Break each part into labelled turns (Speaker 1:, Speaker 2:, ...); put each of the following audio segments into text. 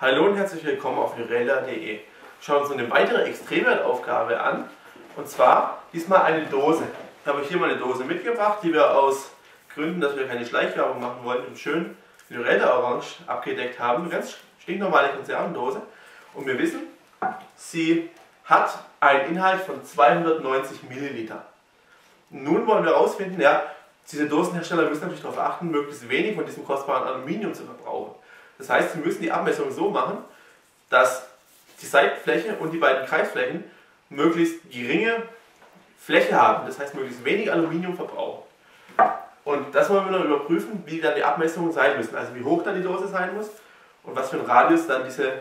Speaker 1: Hallo und herzlich willkommen auf Virella.de. Schauen uns eine weitere Extremwertaufgabe an. Und zwar diesmal eine Dose. Ich habe hier mal eine Dose mitgebracht, die wir aus Gründen, dass wir keine Schleichwerbung machen wollten, schön Virella Orange abgedeckt haben. Eine ganz stinknormale Konservendose. Und wir wissen, sie hat einen Inhalt von 290 Milliliter. Nun wollen wir herausfinden, ja, diese Dosenhersteller müssen natürlich darauf achten, möglichst wenig von diesem kostbaren Aluminium zu verbrauchen. Das heißt, sie müssen die Abmessung so machen, dass die Seitenfläche und die beiden Kreisflächen möglichst geringe Fläche haben, das heißt möglichst wenig Aluminium verbrauchen. Und das wollen wir noch überprüfen, wie dann die Abmessungen sein müssen, also wie hoch dann die Dose sein muss und was für einen Radius dann diese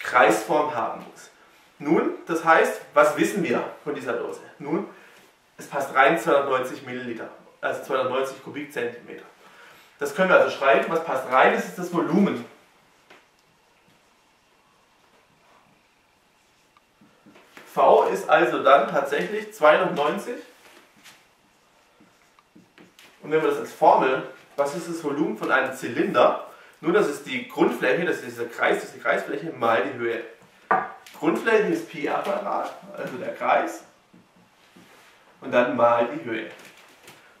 Speaker 1: Kreisform haben muss. Nun, das heißt, was wissen wir von dieser Dose? Nun, es passt rein 290 Milliliter, also 290 Kubikzentimeter. Das können wir also schreiben. Was passt rein? Das ist das Volumen. V ist also dann tatsächlich 290. Und wenn wir das als Formel, was ist das Volumen von einem Zylinder? Nur das ist die Grundfläche, das ist dieser Kreis, das ist die Kreisfläche mal die Höhe. Grundfläche ist Pi r Quadrat, also der Kreis. Und dann mal die Höhe.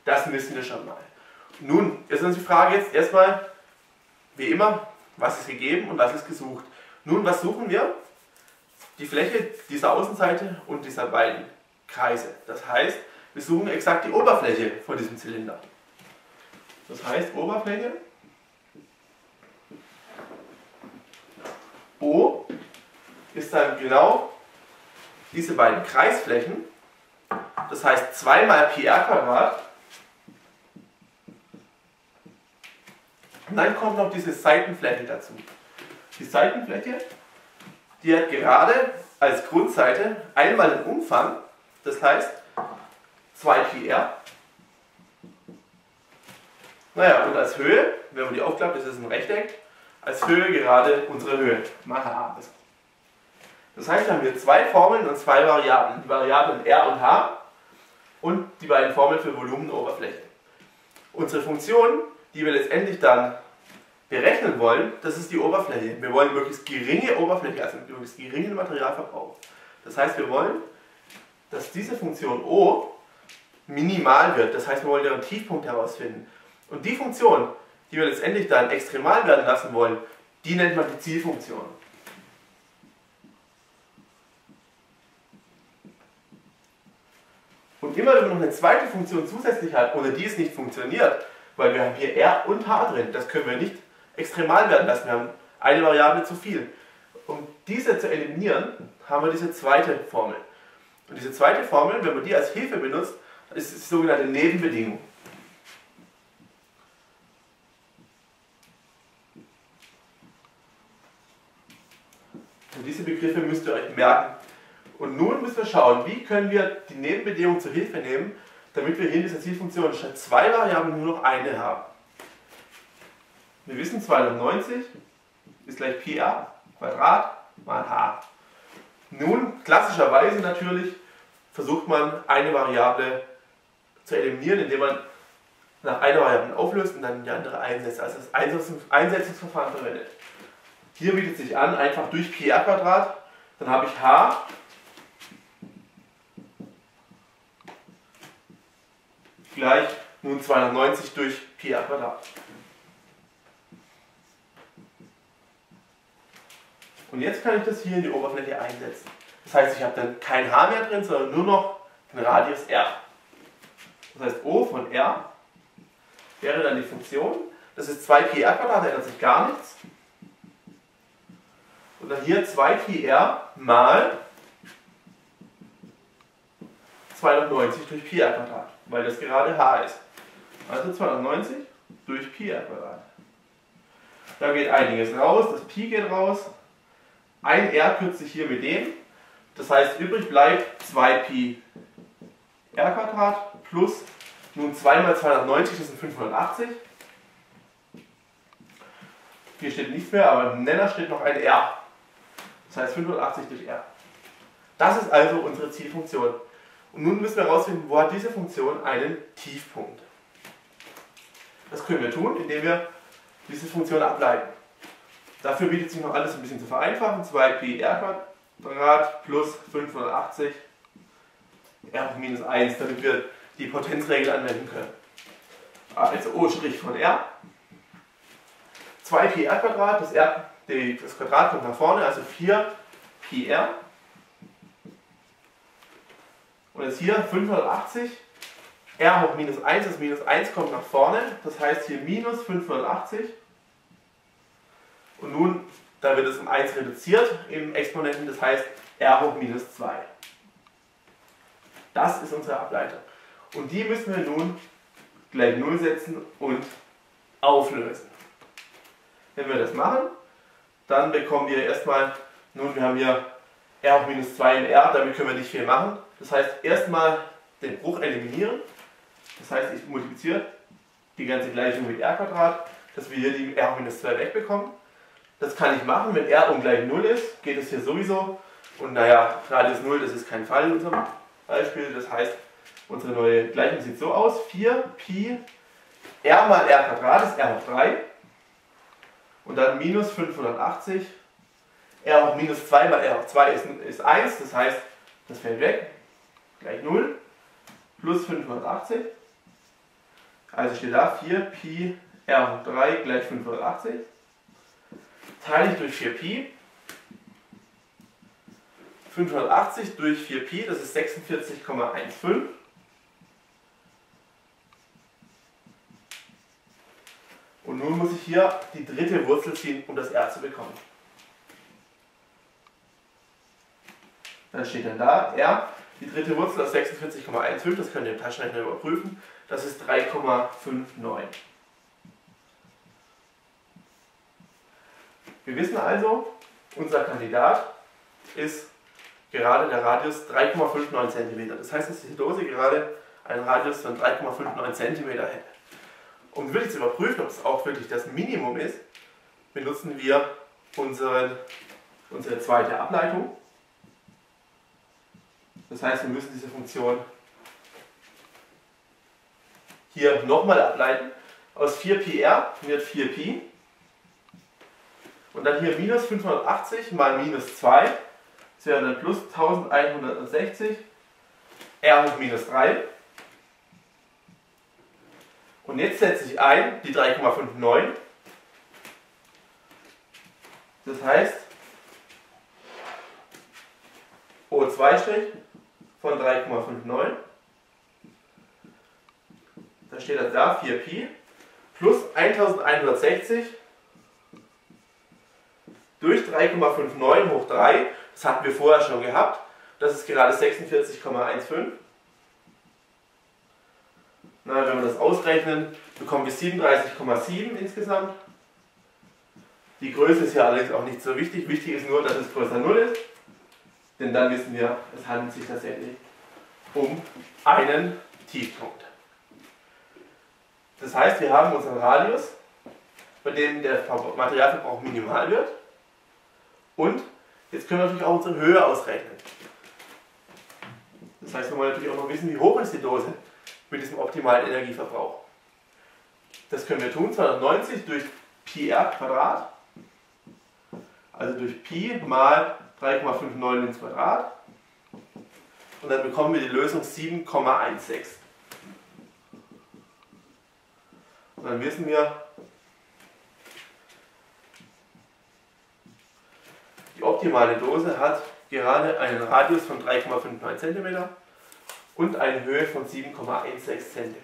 Speaker 1: Das müssen wir schon mal. Nun, ist uns die Frage jetzt erstmal, wie immer, was ist gegeben und was ist gesucht. Nun, was suchen wir? Die Fläche dieser Außenseite und dieser beiden Kreise. Das heißt, wir suchen exakt die Oberfläche von diesem Zylinder. Das heißt, Oberfläche O ist dann genau diese beiden Kreisflächen. Das heißt 2 mal Pi r Quadrat Und dann kommt noch diese Seitenfläche dazu. Die Seitenfläche, die hat gerade als Grundseite einmal den Umfang, das heißt 2 Pi r. Naja, und als Höhe, wenn man die aufklappt, ist es ein Rechteck, als Höhe gerade unsere Höhe. Das heißt, wir haben hier zwei Formeln und zwei Variablen. Die Variablen r und h und die beiden Formeln für Volumen und Oberfläche. Unsere Funktion, die wir letztendlich dann berechnen wollen, das ist die Oberfläche. Wir wollen möglichst geringe Oberfläche, also möglichst geringen Materialverbrauch. Das heißt, wir wollen, dass diese Funktion O minimal wird. Das heißt, wir wollen deren Tiefpunkt herausfinden. Und die Funktion, die wir letztendlich dann extremal werden lassen wollen, die nennt man die Zielfunktion. Und immer wenn man noch eine zweite Funktion zusätzlich hat, ohne die es nicht funktioniert, weil wir haben hier R und H drin, das können wir nicht extremal werden lassen. Wir haben eine Variable zu viel. Um diese zu eliminieren, haben wir diese zweite Formel. Und diese zweite Formel, wenn man die als Hilfe benutzt, ist die sogenannte Nebenbedingung. Und diese Begriffe müsst ihr euch merken. Und nun müssen wir schauen, wie können wir die Nebenbedingung zur Hilfe nehmen, damit wir hier in dieser Zielfunktion statt zwei Variablen nur noch eine haben. Wir wissen 290 ist gleich PR Quadrat mal H. Nun, klassischerweise natürlich, versucht man eine Variable zu eliminieren, indem man nach einer Variable auflöst und dann die andere einsetzt, also das Einsetzungsverfahren verwendet. Hier bietet sich an, einfach durch PR Quadrat, dann habe ich H gleich nun 290 durch PR Quadrat. Und jetzt kann ich das hier in die Oberfläche einsetzen. Das heißt, ich habe dann kein H mehr drin, sondern nur noch den Radius R. Das heißt, O von R wäre dann die Funktion. Das ist 2 pi r Quadrat, da ändert sich gar nichts. Und dann hier 2 pi r mal 290 durch pi Quadrat, weil das gerade H ist. Also 290 durch pi Quadrat. Da geht einiges raus, das Pi geht raus, ein r kürzt sich hier mit dem. Das heißt, übrig bleibt 2pi r Quadrat plus nun 2 mal 290, das sind 580. Hier steht nichts mehr, aber im Nenner steht noch ein r. Das heißt 580 durch r. Das ist also unsere Zielfunktion. Und nun müssen wir herausfinden, wo hat diese Funktion einen Tiefpunkt. Das können wir tun, indem wir diese Funktion ableiten. Dafür bietet sich noch alles ein bisschen zu vereinfachen. 2pi r Quadrat plus 580 r hoch minus 1, damit wir die Potenzregel anwenden können. Also O' von r. 2pi r Quadrat, das, r, das Quadrat kommt nach vorne, also 4pi r. Und jetzt hier 580 r hoch minus 1, das minus 1 kommt nach vorne, das heißt hier minus 580 und nun, da wird es um 1 reduziert im Exponenten, das heißt r hoch minus 2. Das ist unsere Ableitung. Und die müssen wir nun gleich 0 setzen und auflösen. Wenn wir das machen, dann bekommen wir erstmal, nun wir haben hier r hoch minus 2 in r, damit können wir nicht viel machen. Das heißt, erstmal den Bruch eliminieren. Das heißt, ich multipliziere die ganze Gleichung mit r dass wir hier die r minus 2 wegbekommen. Das kann ich machen, wenn r ungleich 0 ist, geht es hier sowieso. Und naja, Radius 0, das ist kein Fall in unserem Beispiel. Das heißt, unsere neue Gleichung sieht so aus. 4 Pi r mal r ist r hoch 3. Und dann minus 580. r hoch minus 2 mal r hoch 2 ist, ist 1. Das heißt, das fällt weg. Gleich 0. Plus 580. Also steht da 4 Pi r hoch 3 gleich 580 teile ich durch 4pi. 580 durch 4pi, das ist 46,15. Und nun muss ich hier die dritte Wurzel ziehen, um das R zu bekommen. Dann steht dann da R, die dritte Wurzel aus 46,15, das könnt ihr im Taschenrechner überprüfen, das ist 3,59. Wir wissen also, unser Kandidat ist gerade der Radius 3,59 cm. Das heißt, dass die Dose gerade einen Radius von 3,59 cm hätte. Um wirklich zu überprüfen, ob es auch wirklich das Minimum ist, benutzen wir unseren, unsere zweite Ableitung. Das heißt, wir müssen diese Funktion hier nochmal ableiten. Aus 4πr wird 4pi und dann hier minus 580 mal minus 2. Das wäre dann plus 1160. R hoch minus 3. Und jetzt setze ich ein die 3,59. Das heißt, O2' von 3,59. Da steht das da, 4pi, plus 1160 durch 3,59 hoch 3, das hatten wir vorher schon gehabt, das ist gerade 46,15. Na, wenn wir das ausrechnen, bekommen wir 37,7 insgesamt. Die Größe ist hier allerdings auch nicht so wichtig. Wichtig ist nur, dass es größer 0 ist. Denn dann wissen wir, es handelt sich tatsächlich um einen Tiefpunkt. Das heißt, wir haben unseren Radius, bei dem der Materialverbrauch minimal wird. Und jetzt können wir natürlich auch unsere Höhe ausrechnen. Das heißt, wir wollen natürlich auch noch wissen, wie hoch ist die Dose mit diesem optimalen Energieverbrauch. Das können wir tun, 290 durch Pi r Quadrat, also durch Pi mal 3,59 ins Quadrat. Und dann bekommen wir die Lösung 7,16. Und dann wissen wir, optimale Dose hat gerade einen Radius von 3,59 cm und eine Höhe von 7,16 cm.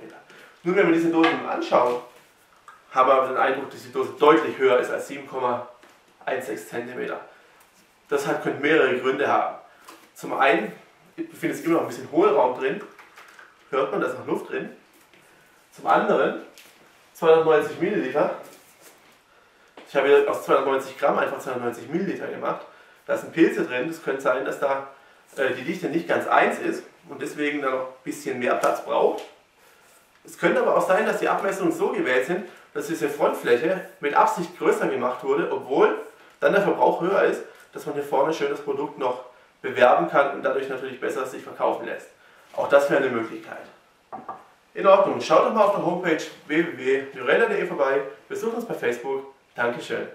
Speaker 1: Nun, wenn wir diese Dose anschauen, haben wir den Eindruck, dass die Dose deutlich höher ist als 7,16 cm. Das hat, könnte mehrere Gründe haben. Zum einen befindet sich immer noch ein bisschen Hohlraum drin, hört man, da ist noch Luft drin. Zum anderen 290 Milliliter. Ich habe aus 290 Gramm einfach 290 Milliliter gemacht. Da sind Pilze drin. Es könnte sein, dass da äh, die Dichte nicht ganz 1 ist und deswegen da noch ein bisschen mehr Platz braucht. Es könnte aber auch sein, dass die Abmessungen so gewählt sind, dass diese Frontfläche mit Absicht größer gemacht wurde, obwohl dann der Verbrauch höher ist, dass man hier vorne schön das Produkt noch bewerben kann und dadurch natürlich besser sich verkaufen lässt. Auch das wäre eine Möglichkeit. In Ordnung, schaut doch mal auf der Homepage www.nurella.de vorbei, besucht uns bei Facebook. Dankeschön.